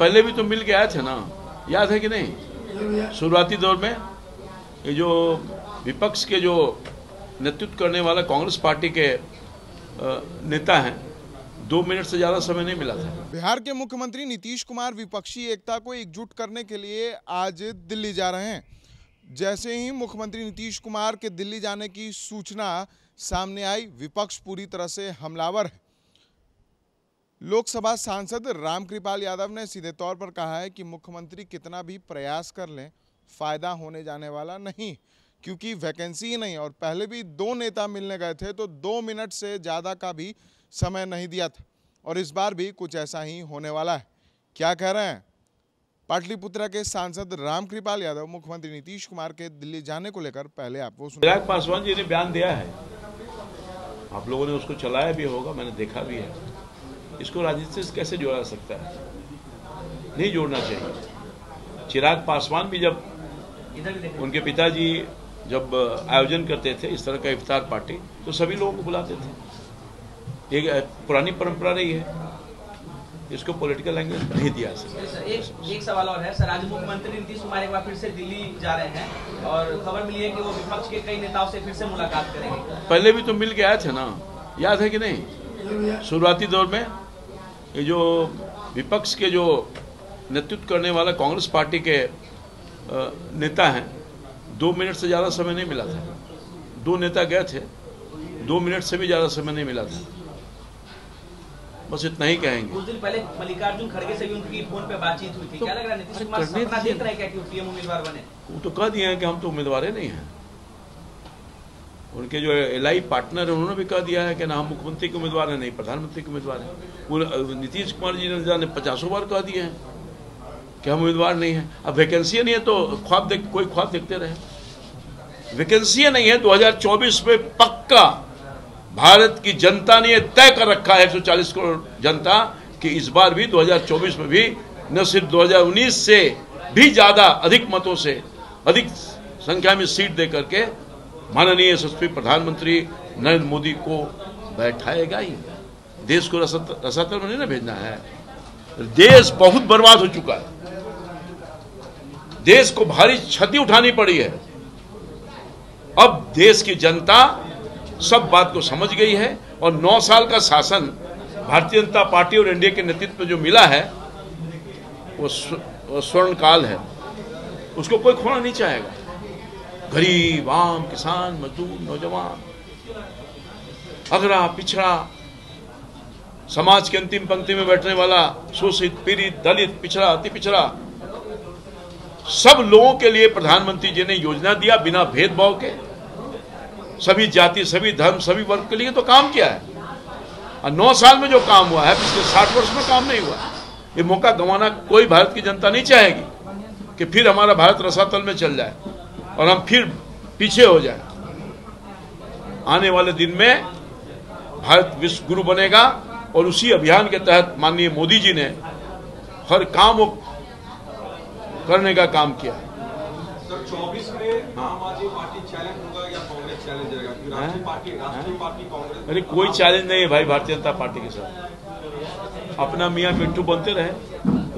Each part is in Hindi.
पहले भी तो मिल के आए थे ना? याद है कि नहीं? शुरुआती दौर में ये जो विपक्ष के जो नेतृत्व करने वाला कांग्रेस पार्टी के नेता हैं, दो मिनट से ज़्यादा समय नहीं मिला था। बिहार के मुख्यमंत्री नीतीश कुमार विपक्षी एकता को एकजुट करने के लिए आज दिल्ली जा रहे हैं। जैसे ही मुख्यमंत्री नीतीश कुमार के दिल्ली जाने की सूचना सामने आई, विपक्ष पूरी तरह से हमलावर है। लोकसभा सांसद रामकृपाल यादव ने सीधे तौर पर कहा है कि मुख्यमंत्री कितना भी प्रयास कर लें, फ़ायदा होने जाने वाला नहीं, क्योंकि वैकेंसी ही नहीं और पहले भी दो नेता मिलने गए थे तो दो मिनट से ज़्यादा का भी समय नहीं दिया था। और इस बार भी कुछ ऐसा ही होने वाला है। क्या कह रहे हैं? पाटलिपुत्रा के सांसद रामकृपाल यादव, मुख्यमंत्री नीतीश कुमार के दिल्ली जाने को लेकर पहले आपको चिराग पासवान जी ने बयान दिया है। आप लोगों ने उसको चलाया भी होगा, मैंने देखा भी है। इसको राजनीति से कैसे जोड़ा जा सकता है? नहीं जोड़ना चाहिए। चिराग पासवान भी जब उनके पिताजी जब आयोजन करते थे इस तरह का इफ्तार पार्टी तो सभी लोगों को बुलाते थे। एक पुरानी परंपरा रही है। इसको पॉलिटिकल लैंग्वेज नहीं दिया सर, एक एक सवाल और है सर आज मुख्यमंत्री नीतीश कुमार एक बार फिर से दिल्ली जा रहे हैं और खबर मिली है कि वो विपक्ष के कई नेताओं से फिर से मुलाकात करेंगे। पहले भी तो मिल के आए थे ना याद है कि नहीं? शुरुआती दौर में ये जो विपक्ष के जो नेतृत्व करने वाला कांग्रेस पार्टी के नेता हैं दो मिनट से ज़्यादा समय नहीं मिला था। दो नेता गए थे दो मिनट से भी ज़्यादा समय नहीं मिला था। बस इतना ही कहेंगे। कुछ दिन पहले मल्लिकार्जुन खड़गे से भी उनकी फ़ोन पे बातचीत हुई थी। तो क्या लग रहा है नीतीश कुमार सपना देख रहे हैं क्या कि वो पीएम उम्मीदवार बने? वो तो कह दिए हैं कि हम तो उम्मीदवार ही नहीं हैं। उनके जो एलआई पार्टनर है, उन्होंने भी कह दिया है कि ना, हम मुख्यमंत्री के उम्मीदवार हैं, नहीं, प्रधानमंत्री के उम्मीदवार हैं। वो नीतीश कुमार जी ने पचासों बार कह दिए हैं कि हम उम्मीदवार नहीं हैं। अब वैकेंसी नहीं है तो ख्वाब देख, कोई ख्वाब देखते रहे। वैकेंसी नहीं है 2024 में पक्का भारत की जनता ने तय कर रखा है 140 करोड़ जनता, कि इस बार भी 2024 में भी, न सिर्फ़ 2019 से भी ज़्यादा अधिक मतों से अधिक संख्या में सीट दे करके माननीय यशस्वी प्रधानमंत्री नरेंद्र मोदी को बैठाएगा ही। देश को रसत- रसातल में नहीं ना भेजना है। देश बहुत बर्बाद हो चुका है। देश को भारी क्षति उठानी पड़ी है। अब देश की जनता सब बात को समझ गई है और नौ साल का शासन भारतीय जनता पार्टी और एनडीए के नेतृत्व में जो मिला है, वो स्वर्ण काल है। उसको कोई खोना नहीं चाहेगा। गरीब, आम, किसान, मजदूर, नौजवान। अगरा पिछड़ा समाज के अंतिम पंक्ति में बैठने वाला शोषित, पीड़ित, दलित, पिछड़ा, अति पिछड़ा, सब लोगों के लिए प्रधानमंत्री जी ने योजना दिया बिना भेदभाव के। सभी जाति, सभी धर्म, सभी वर्ग के लिए तो काम किया है। और नौ साल में जो काम हुआ है, पिछले साठ वर्ष में काम नहीं हुआ ये मौका गंवाना कोई भारत की जनता नहीं चाहेगी कि फिर हमारा भारत रसातल में चल जाए। और हम फिर पीछे हो जाए। आने वाले दिन में भारत विश्व गुरु बनेगा और उसी अभियान के तहत माननीय मोदी जी ने हर काम करने का काम किया। है सर 24 में आम आदमी पार्टी चैलेंज होगा या कांग्रेस चैलेंज रहेगा? राष्ट्रीय पार्टी राष्ट्रीय पार्टी कांग्रेस अरे कोई चैलेंज नहीं है भाई भारतीय जनता पार्टी के साथ। अपना मियाँ मिट्टू बनते रहे।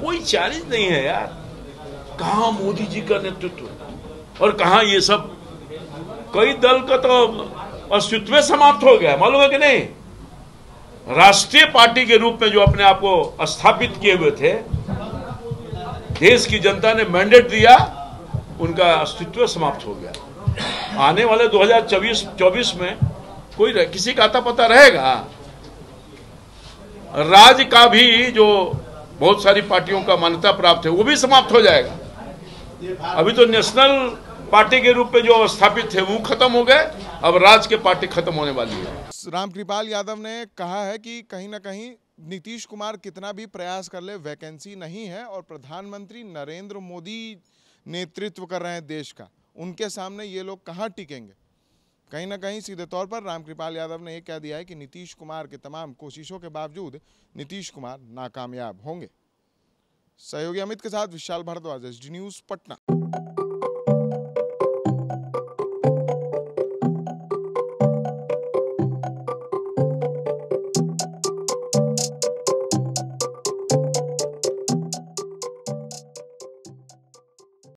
कोई चैलेंज नहीं है यार। कहा मोदी जी का नेतृत्व? और कहा ये सब? कई दल का तो अस्तित्व समाप्त हो गया मालूम है कि नहीं? राष्ट्रीय पार्टी के रूप में जो अपने आप को स्थापित किए हुए थे देश की जनता ने मैंडेट दिया उनका अस्तित्व समाप्त हो गया। आने वाले 2024 24 में कोई रह, किसी का आता पता रहेगा। राज्य का भी जो बहुत सारी पार्टियों का मान्यता प्राप्त है वो भी समाप्त हो जाएगा। अभी तो नेशनल पार्टी के रूप में जो स्थापित थे, वो खत्म हो गए। अब राज्य के पार्टी खत्म होने वाली है। रामकृपाल यादव ने कहा है कि कहीं ना कहीं नीतीश कुमार कितना भी प्रयास कर ले, वैकेंसी नहीं है और प्रधानमंत्री नरेंद्र मोदी नेतृत्व कर रहे हैं देश का। उनके सामने ये लोग कहाँ टिकेंगे? कहीं ना कहीं सीधे तौर पर रामकृपाल यादव ने ये कह दिया है कि नीतीश कुमार के तमाम कोशिशों के बावजूद नीतीश कुमार नाकामयाब होंगे। सहयोगी अमित के साथ विशाल भारद्वाज एस न्यूज़, पटना।